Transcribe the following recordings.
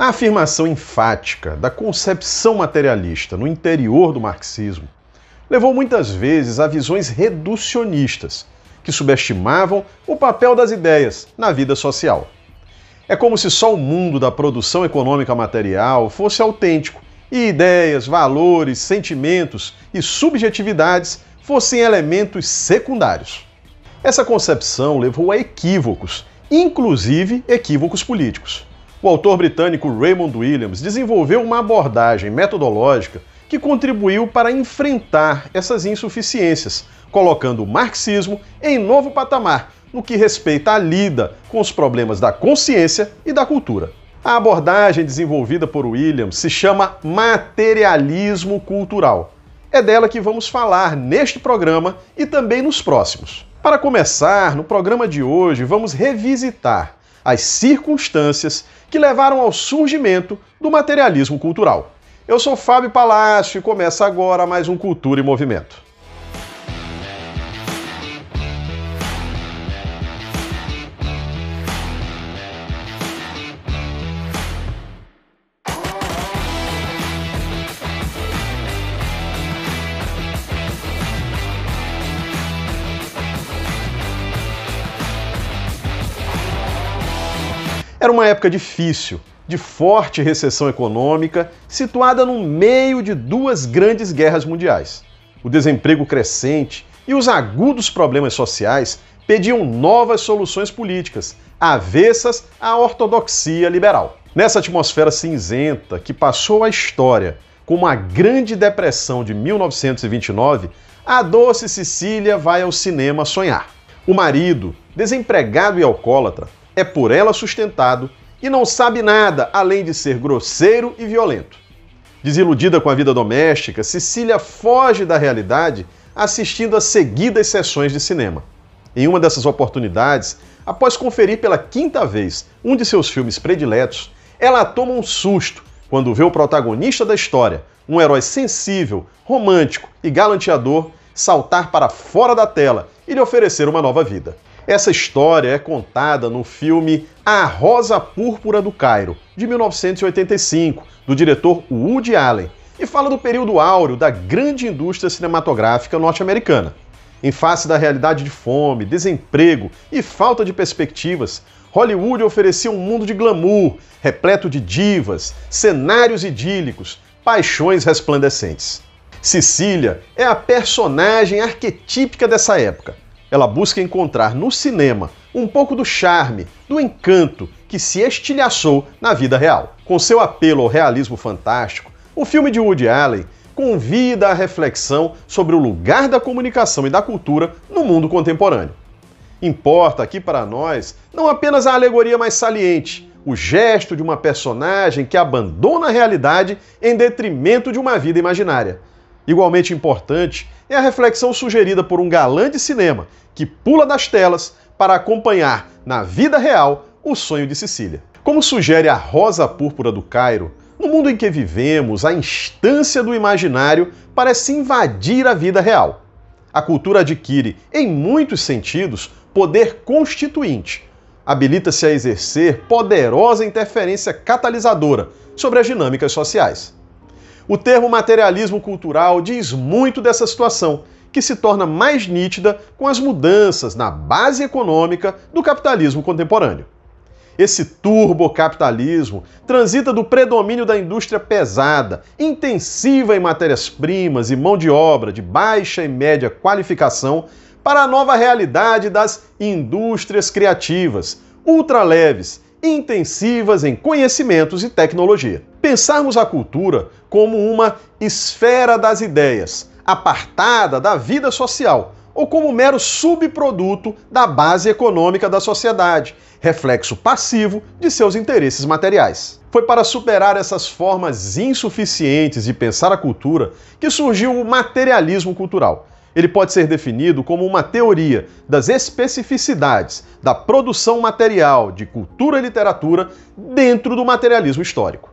A afirmação enfática da concepção materialista no interior do marxismo levou muitas vezes a visões reducionistas, que subestimavam o papel das ideias na vida social. É como se só o mundo da produção econômica material fosse autêntico e ideias, valores, sentimentos e subjetividades fossem elementos secundários. Essa concepção levou a equívocos, inclusive equívocos políticos. O autor britânico Raymond Williams desenvolveu uma abordagem metodológica que contribuiu para enfrentar essas insuficiências, colocando o marxismo em novo patamar no que respeita à lida com os problemas da consciência e da cultura. A abordagem desenvolvida por Williams se chama materialismo cultural. É dela que vamos falar neste programa e também nos próximos. Para começar, no programa de hoje vamos revisitar as circunstâncias que levaram ao surgimento do materialismo cultural. Eu sou Fábio Palácio e começa agora mais um Cultura e Movimento. Era uma época difícil, de forte recessão econômica, situada no meio de duas grandes guerras mundiais. O desemprego crescente e os agudos problemas sociais pediam novas soluções políticas, avessas à ortodoxia liberal. Nessa atmosfera cinzenta que passou a história como a Grande Depressão de 1929, a doce Cecília vai ao cinema sonhar. O marido, desempregado e alcoólatra, é por ela sustentado e não sabe nada além de ser grosseiro e violento. Desiludida com a vida doméstica, Cecília foge da realidade assistindo a seguidas sessões de cinema. Em uma dessas oportunidades, após conferir pela quinta vez um de seus filmes prediletos, ela toma um susto quando vê o protagonista da história, um herói sensível, romântico e galanteador, saltar para fora da tela e lhe oferecer uma nova vida. Essa história é contada no filme A Rosa Púrpura do Cairo, de 1985, do diretor Woody Allen, e fala do período áureo da grande indústria cinematográfica norte-americana. Em face da realidade de fome, desemprego e falta de perspectivas, Hollywood oferecia um mundo de glamour, repleto de divas, cenários idílicos, paixões resplandecentes. Cecília é a personagem arquetípica dessa época ela busca encontrar no cinema um pouco do charme, do encanto que se estilhaçou na vida real. Com seu apelo ao realismo fantástico, o filme de Woody Allen convida à reflexão sobre o lugar da comunicação e da cultura no mundo contemporâneo. Importa aqui para nós não apenas a alegoria mais saliente, o gesto de uma personagem que abandona a realidade em detrimento de uma vida imaginária. Igualmente importante é a reflexão sugerida por um galã de cinema que pula das telas para acompanhar na vida real o sonho de Sicília. Como sugere a Rosa Púrpura do Cairo, no mundo em que vivemos, a instância do imaginário parece invadir a vida real. A cultura adquire, em muitos sentidos, poder constituinte. Habilita-se a exercer poderosa interferência catalisadora sobre as dinâmicas sociais. O termo materialismo cultural diz muito dessa situação que se torna mais nítida com as mudanças na base econômica do capitalismo contemporâneo. Esse turbocapitalismo transita do predomínio da indústria pesada, intensiva em matérias-primas e mão de obra de baixa e média qualificação, para a nova realidade das indústrias criativas, ultraleves, intensivas em conhecimentos e tecnologia. Pensarmos a cultura como uma esfera das ideias, apartada da vida social, ou como mero subproduto da base econômica da sociedade, reflexo passivo de seus interesses materiais. Foi para superar essas formas insuficientes de pensar a cultura que surgiu o materialismo cultural. Ele pode ser definido como uma teoria das especificidades da produção material de cultura e literatura dentro do materialismo histórico.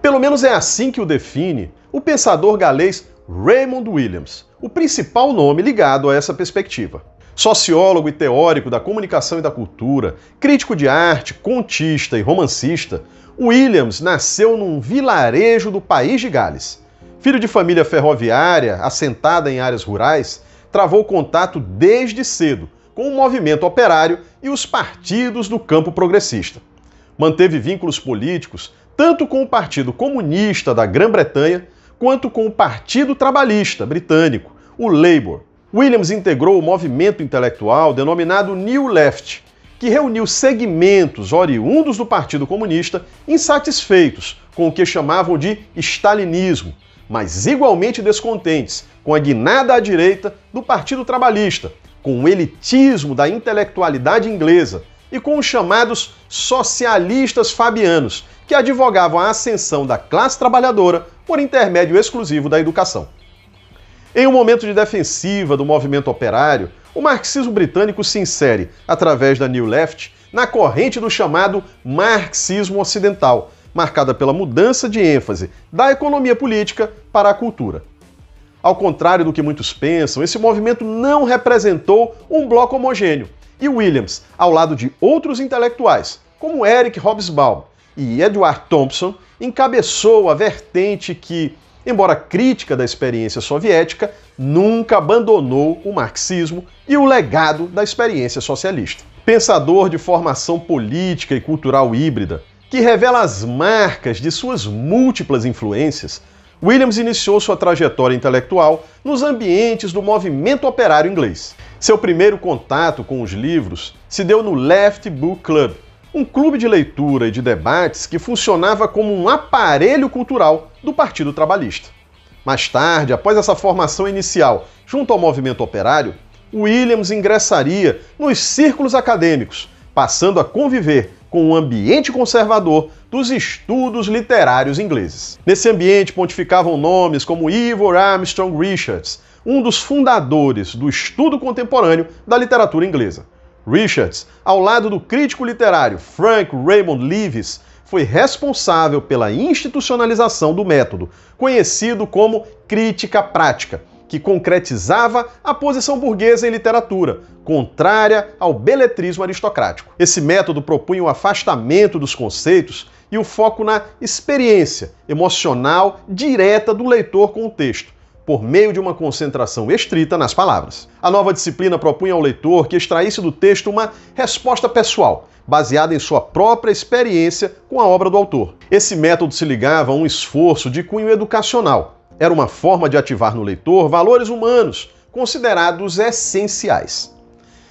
Pelo menos é assim que o define o pensador galês Raymond Williams, o principal nome ligado a essa perspectiva. Sociólogo e teórico da comunicação e da cultura, crítico de arte, contista e romancista, Williams nasceu num vilarejo do país de Gales. Filho de família ferroviária, assentada em áreas rurais, travou contato desde cedo com o movimento operário e os partidos do campo progressista. Manteve vínculos políticos tanto com o Partido Comunista da Grã-Bretanha quanto com o Partido Trabalhista britânico, o Labour. Williams integrou o movimento intelectual denominado New Left, que reuniu segmentos oriundos do Partido Comunista insatisfeitos com o que chamavam de stalinismo, mas igualmente descontentes com a guinada à direita do Partido Trabalhista, com o elitismo da intelectualidade inglesa e com os chamados socialistas fabianos, que advogavam a ascensão da classe trabalhadora por intermédio exclusivo da educação. Em um momento de defensiva do movimento operário, o marxismo britânico se insere, através da New Left, na corrente do chamado marxismo ocidental, marcada pela mudança de ênfase da economia política para a cultura. Ao contrário do que muitos pensam, esse movimento não representou um bloco homogêneo, e Williams, ao lado de outros intelectuais, como Eric Hobsbawm e Edward Thompson, encabeçou a vertente que, embora crítica da experiência soviética, nunca abandonou o marxismo e o legado da experiência socialista. Pensador de formação política e cultural híbrida, que revela as marcas de suas múltiplas influências, Williams iniciou sua trajetória intelectual nos ambientes do movimento operário inglês. Seu primeiro contato com os livros se deu no Left Book Club, um clube de leitura e de debates que funcionava como um aparelho cultural do Partido Trabalhista. Mais tarde, após essa formação inicial junto ao movimento operário, Williams ingressaria nos círculos acadêmicos, passando a conviver com o ambiente conservador dos estudos literários ingleses. Nesse ambiente pontificavam nomes como Ivor Armstrong Richards, um dos fundadores do estudo contemporâneo da literatura inglesa. Richards, ao lado do crítico literário Frank Raymond Lewis, foi responsável pela institucionalização do método, conhecido como crítica prática, que concretizava a posição burguesa em literatura, contrária ao beletrismo aristocrático. Esse método propunha o afastamento dos conceitos e o foco na experiência emocional direta do leitor com o texto, por meio de uma concentração estrita nas palavras. A nova disciplina propunha ao leitor que extraísse do texto uma resposta pessoal, baseada em sua própria experiência com a obra do autor. Esse método se ligava a um esforço de cunho educacional. Era uma forma de ativar no leitor valores humanos considerados essenciais.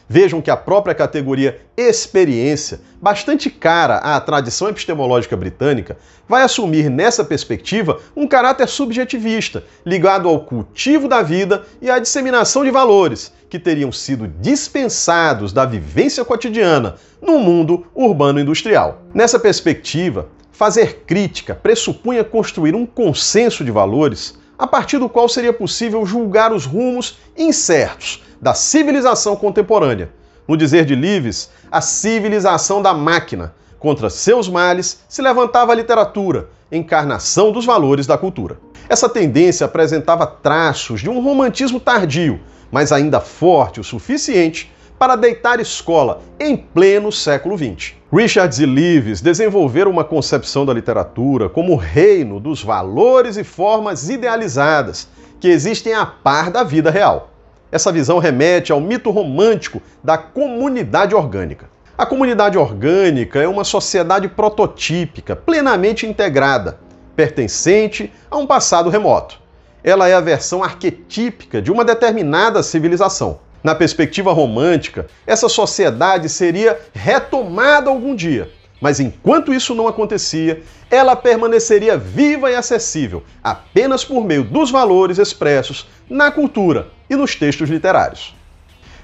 Vejam que a própria categoria experiência, bastante cara à tradição epistemológica britânica, vai assumir nessa perspectiva um caráter subjetivista, ligado ao cultivo da vida e à disseminação de valores, que teriam sido dispensados da vivência cotidiana no mundo urbano-industrial. Nessa perspectiva, fazer crítica pressupunha construir um consenso de valores a partir do qual seria possível julgar os rumos incertos da civilização contemporânea. No dizer de Lives, a civilização da máquina. Contra seus males se levantava a literatura, encarnação dos valores da cultura. Essa tendência apresentava traços de um romantismo tardio, mas ainda forte o suficiente para deitar escola em pleno século XX. Richards e Leaves desenvolveram uma concepção da literatura como reino dos valores e formas idealizadas que existem a par da vida real. Essa visão remete ao mito romântico da comunidade orgânica. A comunidade orgânica é uma sociedade prototípica, plenamente integrada, pertencente a um passado remoto. Ela é a versão arquetípica de uma determinada civilização. Na perspectiva romântica, essa sociedade seria retomada algum dia, mas enquanto isso não acontecia, ela permaneceria viva e acessível apenas por meio dos valores expressos na cultura e nos textos literários.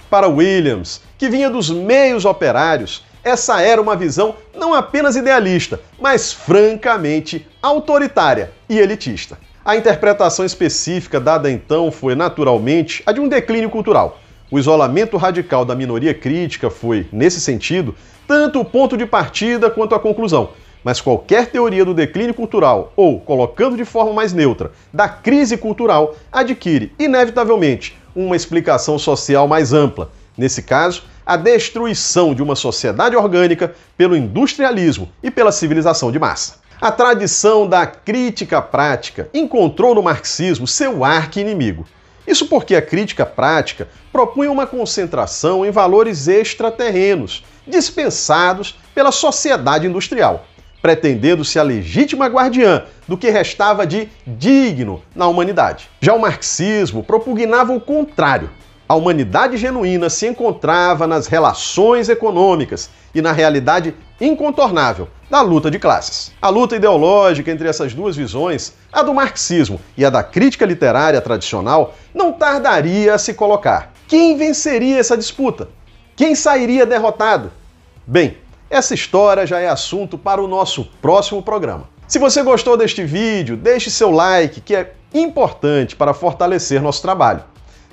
Para Williams, que vinha dos meios operários, essa era uma visão não apenas idealista, mas francamente autoritária e elitista. A interpretação específica dada então foi, naturalmente, a de um declínio cultural. O isolamento radical da minoria crítica foi, nesse sentido, tanto o ponto de partida quanto a conclusão. Mas qualquer teoria do declínio cultural, ou, colocando de forma mais neutra, da crise cultural, adquire, inevitavelmente, uma explicação social mais ampla. Nesse caso, a destruição de uma sociedade orgânica pelo industrialismo e pela civilização de massa. A tradição da crítica prática encontrou no marxismo seu arqui-inimigo. Isso porque a crítica prática propunha uma concentração em valores extraterrenos, dispensados pela sociedade industrial, pretendendo-se a legítima guardiã do que restava de digno na humanidade. Já o marxismo propugnava o contrário, a humanidade genuína se encontrava nas relações econômicas e na realidade incontornável da luta de classes. A luta ideológica entre essas duas visões, a do marxismo e a da crítica literária tradicional, não tardaria a se colocar. Quem venceria essa disputa? Quem sairia derrotado? Bem, essa história já é assunto para o nosso próximo programa. Se você gostou deste vídeo, deixe seu like, que é importante para fortalecer nosso trabalho.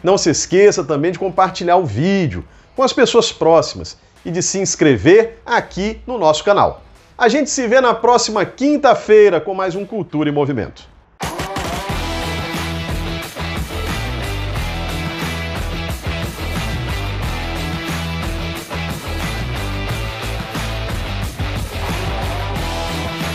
Não se esqueça também de compartilhar o vídeo com as pessoas próximas e de se inscrever aqui no nosso canal. A gente se vê na próxima quinta-feira com mais um Cultura e Movimento.